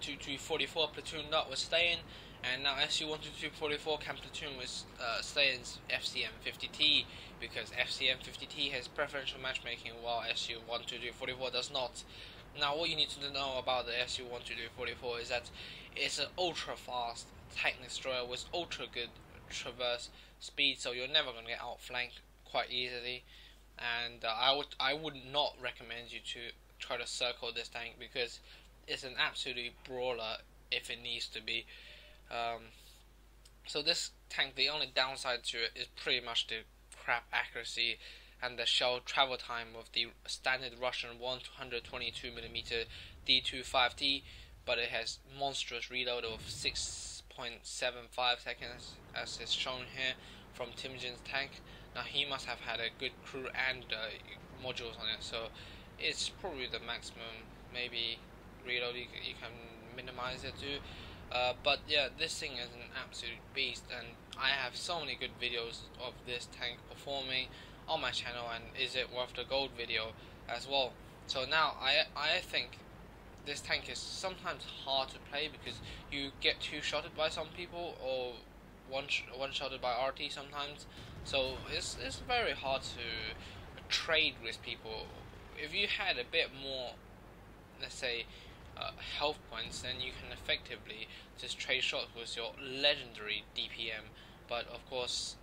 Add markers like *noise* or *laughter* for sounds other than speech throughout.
SU-122-44 platooned up with Stayin, and now SU-122-44 can platoon with uh, Stayin's FCM-50T because FCM-50T has preferential matchmaking while SU-122-44 does not. Now, what you need to know about the SU-122-44 is that it's an ultra-fast tank destroyer with ultra good traverse speed, so you're never going to get outflanked quite easily. And uh, I would I would not recommend you to try to circle this tank because it's an absolute brawler if it needs to be. Um, so this tank, the only downside to it is pretty much the crap accuracy and the shell travel time of the standard Russian 122mm D-25T, but it has monstrous reload of 6.75 seconds as is shown here from Temujin's tank. Now he must have had a good crew and uh, modules on it, so it's probably the maximum maybe reload you, you can minimize it too Uh, but yeah, this thing is an absolute beast, and I have so many good videos of this tank performing on my channel, and is it worth the gold video as well. So now I I think this tank is sometimes hard to play because you get two shotted by some people or one one shotted by RT sometimes. So it's it's very hard to trade with people. If you had a bit more, let's say, uh, health points, then you can effectively just trade shots with your legendary DPM. But of course,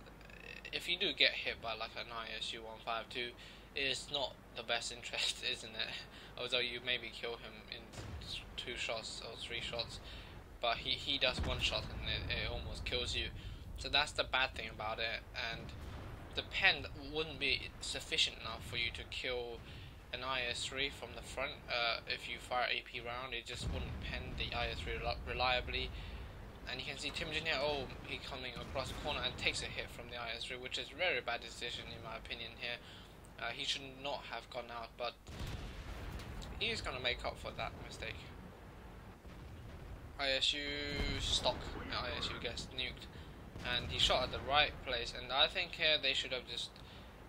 if you do get hit by like an ISU 152, it's not the best *laughs* interest, isn't it? Although you maybe kill him in two shots or three shots, but he, he does one shot and it, it almost kills you. So that's the bad thing about it. And the pen wouldn't be sufficient enough for you to kill an IS-3 from the front. Uh, if you fire AP round, it just wouldn't pen the IS-3 reliably. And you can see Temujin here, oh, he coming across the corner and takes a hit from the IS-3, which is very bad decision in my opinion here. Uh, he should not have gone out, but he is going to make up for that mistake. ISU stock, ISU gets nuked, and he shot at the right place, and I think here they should have just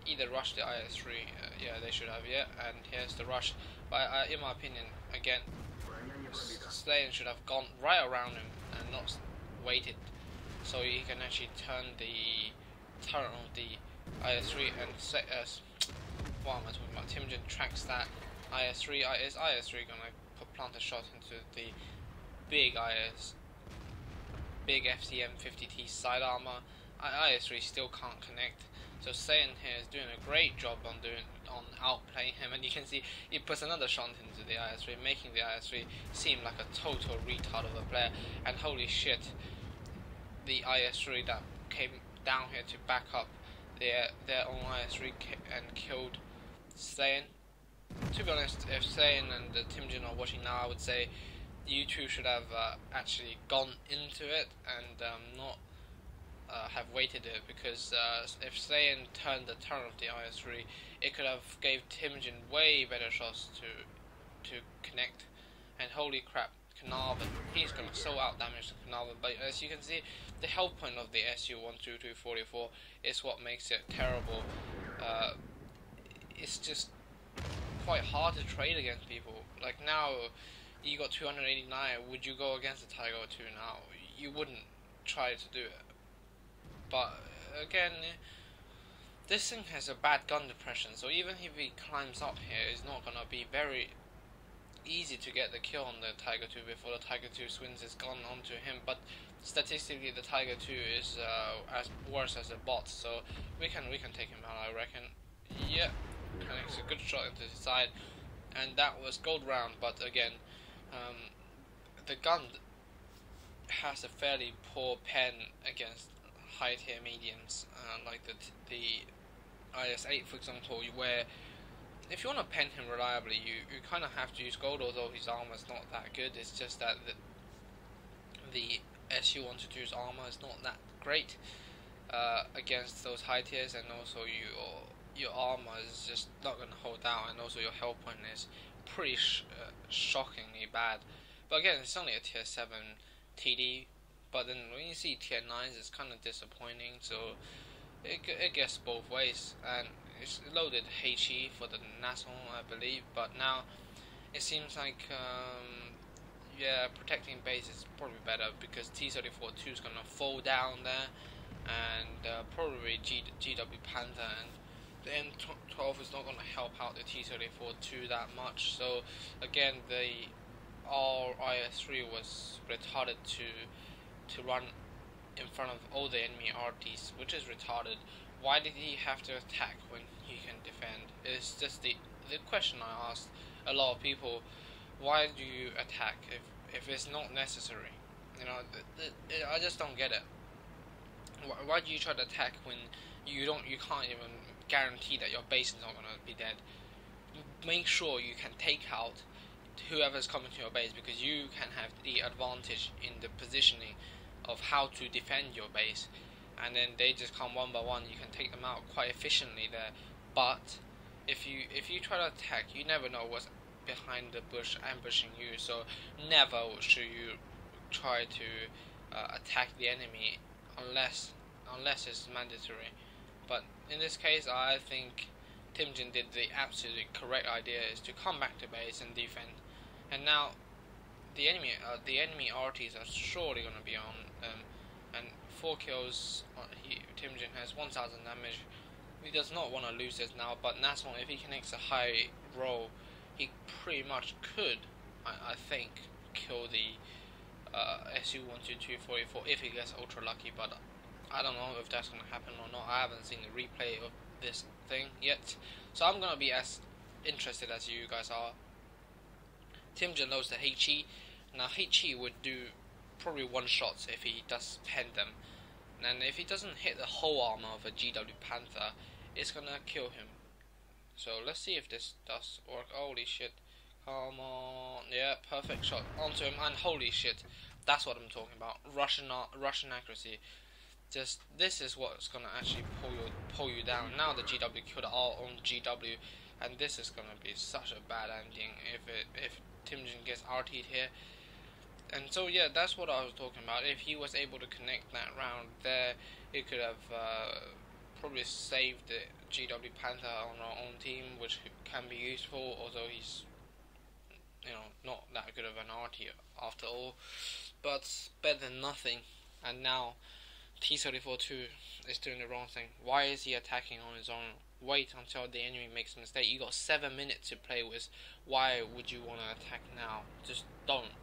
either rushed the IS-3, uh, yeah they should have, yeah, and here's the rush, but uh, in my opinion, again, Stayin should have gone right around him and not waited, so he can actually turn the turret of the IS-3 and set us, what am I talking about, Timjin tracks that IS-3, is IS-3 gonna put, plant a shot into the big IS, big FCM 50T side armor, IS-3 still can't connect, so Stayin here is doing a great job on doing on outplaying him, and you can see he puts another shot into the IS-3, making the IS-3 seem like a total retard of a player. And holy shit, the IS-3 that came down here to back up their their own IS-3 and killed Stayin. To be honest, if Stayin and the Temujin are watching now, I would say you two should have uh, actually gone into it and um, not uh, have waited it because uh, if Stayin turned the turn of the IS-3, it could have gave Temujin way better shots to to connect. And holy crap, Caernarvon, he's to so out damage the Caernarvon. But as you can see, the health point of the SU-122-44 is what makes it terrible. Uh, it's just quite hard to trade against people. Like now, you got 289. Would you go against the Tiger 2 now? You wouldn't try to do it. But again, this thing has a bad gun depression, so even if he climbs up here, it's not gonna be very easy to get the kill on the Tiger 2 before the Tiger 2 swings his gun onto him. But statistically, the Tiger 2 is uh, as worse as a bot, so we can we can take him out. I reckon. Yeah, connects a good shot into the side, and that was gold round. But again, um, the gun has a fairly poor pen against high tier mediums, uh, like the the IS-8 for example, where if you want to pen him reliably, you, you kind of have to use gold, although his armor is not that good. It's just that the, the SU-122's armor is not that great uh, against those high tiers, and also your your armor is just not going to hold out, and also your health point is pretty sh uh, shockingly bad. But again, it's only a tier 7 TD, but then when you see tier 9s, it's kind of disappointing. So it, it gets both ways, and it's loaded HE for the Nashorn, I believe. But now it seems like um, yeah, protecting base is probably better because T-34-2 is gonna fall down there, and uh, probably G GW Panther and the M12 is not gonna help out the T-34-2 that much. So again, the RIS-3 was retarded to to run in front of all the enemy RTs, which is retarded. Why did he have to attack when he can defend? It's just the the question I asked a lot of people why do you attack if if it's not necessary? You know, I just don't get it. Why, why do you try to attack when you don't you can't even guarantee that your base is not gonna be dead? Make sure you can take out whoever's coming to your base because you can have the advantage in the positioning of how to defend your base and then they just come one by one you can take them out quite efficiently there but if you if you try to attack you never know what's behind the bush ambushing you. So never should you try to uh, attack the enemy unless unless it's mandatory. But in this case, I think Timjin did the absolutely correct idea is to come back to base and defend. And now the enemy uh, the enemy RTs are surely going to be on um, and four kills. He, Timjin has 1,000 damage. He does not want to lose this now, but Nashorn, if he connects a high roll, he pretty much could, I, I think, kill the uh, SU-122-44 if he gets ultra lucky, but I don't know if that's going to happen or not. I haven't seen the replay of this thing yet, so I'm going to be as interested as you guys are. Timjin knows the HE. Now, HE would do probably one shots if he does pen them. And if he doesn't hit the whole armor of a GW Panther, it's gonna kill him. So let's see if this does work. Holy shit. Come on. Yeah, perfect shot onto him. And holy shit. That's what I'm talking about. Russian Russian accuracy. Just this is what's gonna actually pull you pull you down. Now the GW killed all on GW, and this is gonna be such a bad ending if it if Timjin gets RT'd here. And so yeah, that's what I was talking about. If he was able to connect that round there, he could have uh, probably saved the GW Panther on our own team, which can be useful, although he's you know not that good of an RT after all, but better than nothing. And now T-34-2 is doing the wrong thing. Why is he attacking on his own? Wait until the enemy makes a mistake. You got seven minutes to play with. Why would you want to attack now? Just don't.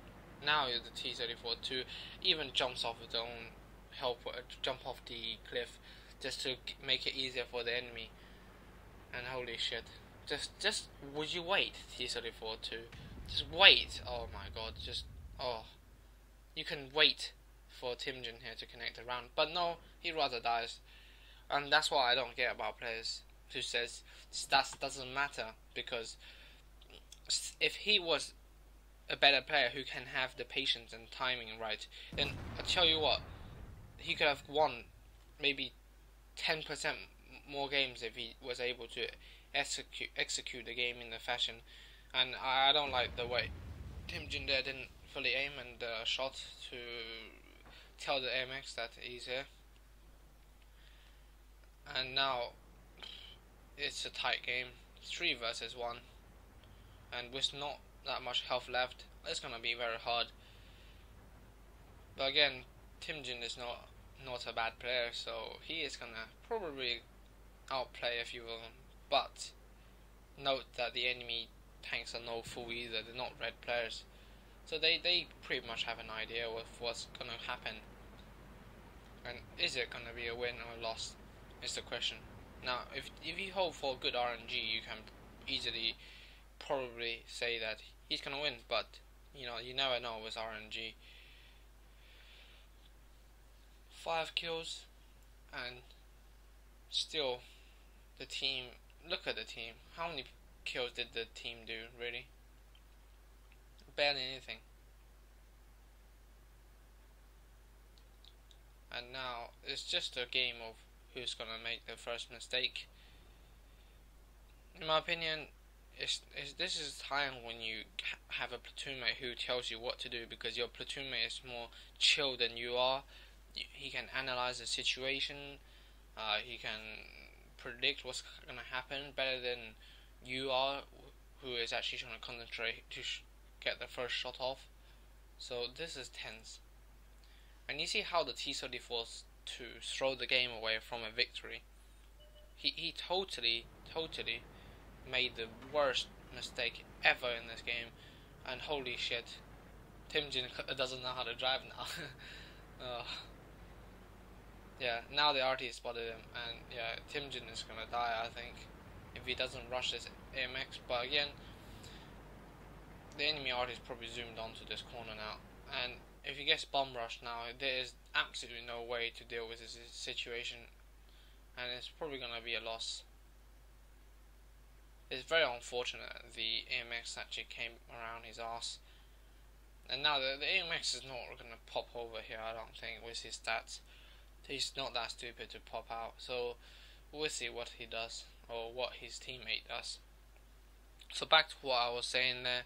Now the T-34-2 even jumps off his own help, uh, jump off the cliff just to make it easier for the enemy. And holy shit. Just, just, would you wait, T-34-2 Just wait. Oh my god, just, oh. You can wait for Timjin here to connect the round. But no, he rather dies. And that's what I don't get about players who says that doesn't matter because if he was a better player who can have the patience and timing right, then I tell you what, he could have won maybe 10% more games if he was able to execute execute the game in the fashion. And I don't like the way Timjin there didn't fully aim and uh, shot to tell the AMX that he's here. And now it's a tight game, three versus one, and with not that much health left, it's gonna be very hard. But again, Timjin is not not a bad player, so he is gonna probably outplay few of them. But note that the enemy tanks are no fool either; they're not red players, so they they pretty much have an idea of what's gonna happen. And is it gonna be a win or a loss? Is the question. Now, if if you hope for good RNG, you can easily probably say that he's gonna win, but you know you never know with RNG five kills, and still the team. Look at the team. How many kills did the team do? Really? Barely anything. And now it's just a game of who's gonna make the first mistake. In my opinion, it's, it's, this is a time when you have a platoon mate who tells you what to do because your platoon mate is more chill than you are he can analyze the situation. Uh, he can predict what's going to happen better than you are, who is actually trying to concentrate to get the first shot off. So this is tense. And you see how the T-34s to throw the game away from a victory. He, he totally, totally made the worst mistake ever in this game. And holy shit, Timjin *laughs* doesn't know how to drive now. *laughs* yeah, now the RT spotted him, and yeah, Timjin is gonna die, I think, if he doesn't rush this AMX. But again, the enemy RT is probably zoomed onto this corner now, and if he gets bomb rushed now, there is absolutely no way to deal with this situation, and it's probably gonna be a loss. It's very unfortunate the AMX actually came around his ass. And now the, the AMX is not going to pop over here, I don't think, with his stats. He's not that stupid to pop out. So we'll see what he does, or what his teammate does. So back to what I was saying there.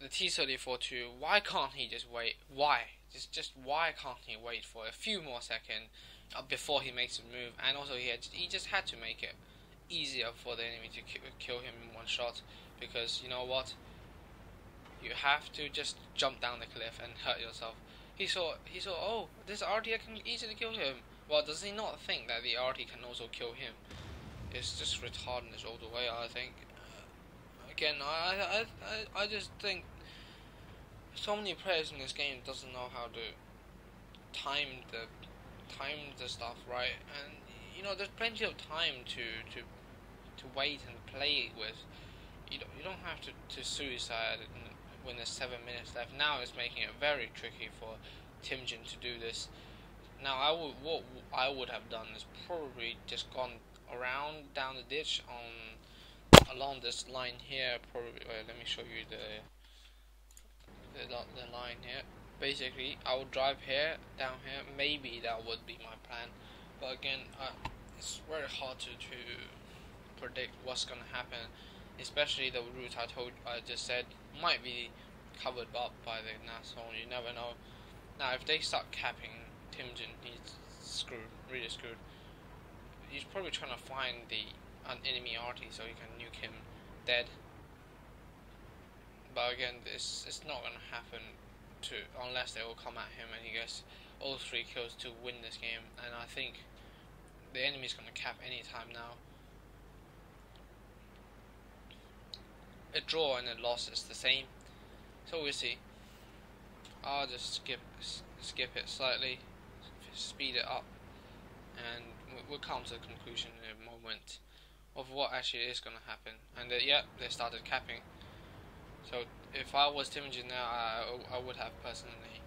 The T-34-2, why can't he just wait? Why? Just, just why can't he wait for a few more seconds uh, before he makes a move? And also he, had, he just had to make it easier for the enemy to kill him in one shot. Because, you know what? You have to just jump down the cliff and hurt yourself. He saw, he saw, oh, this RT can easily kill him. Well, does he not think that the RT can also kill him? It's just retardedness all the way, I think. Again, I, I, I, I just think so many players in this game doesn't know how to time the time the stuff right, and you know there's plenty of time to to to wait and play with. You don't you don't have to to suicide when there's seven minutes left. Now it's making it very tricky for Timjin to do this. Now I would what I would have done is probably just gone around down the ditch on along this line here. Probably let me show you the the the line here. Basically, I would drive here down here. Maybe that would be my plan, but again, uh, it's very hard to to predict what's gonna happen especially the route I told I just said might be covered up by the Nashorn. You never know. Now, if they start capping Timjin, he's screwed, really screwed. He's probably trying to find the an enemy RT so he can nuke him dead. But again, this it's not gonna happen to unless they will come at him and he gets all three kills to win this game. And I think the enemy's gonna cap anytime now. A draw and a loss is the same. So we'll see. I'll just skip skip it slightly, speed it up, and we'll come to the conclusion in a moment of what actually is going to happen. And uh, yeah, they started capping. So if I was Timothy now, I, I would have personally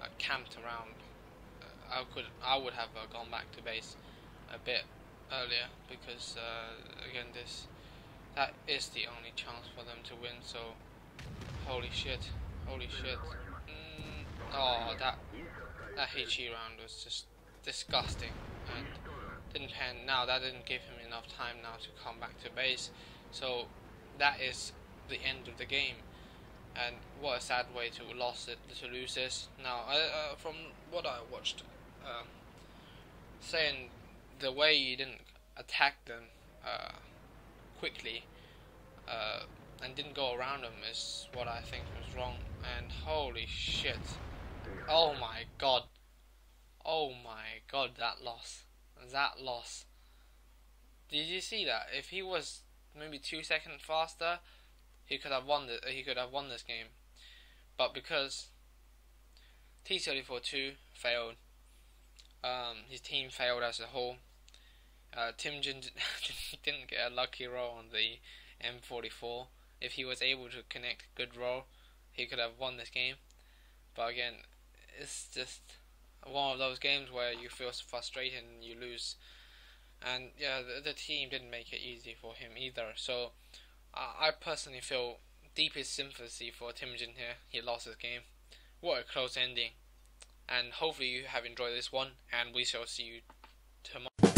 uh, camped around. Uh, I could I would have uh, gone back to base a bit earlier because uh, again this that is the only chance for them to win, so holy shit, holy shit. Mm, oh, that that HE round was just disgusting and didn't pan. Now that didn't give him enough time now to come back to base, so that is the end of the game. And what a sad way to lose it to lose this. Now, uh, from what I watched, uh, saying the way he didn't attack them. Uh, quickly uh, and didn't go around him is what I think was wrong. And holy shit. Oh my god. Oh my god, that loss. That loss. Did you see that? If he was maybe two seconds faster, he could have won the, he could have won this game. But because T-34-2 failed, um, his team failed as a whole, uh, Timjin *laughs* didn't get a lucky roll on the M44. If he was able to connect good roll, he could have won this game. But again, it's just one of those games where you feel frustrated and you lose. And yeah, the, the team didn't make it easy for him either. So I personally feel deepest sympathy for Timjin here. He lost his game. What a close ending. And hopefully you have enjoyed this one, and we shall see you tomorrow.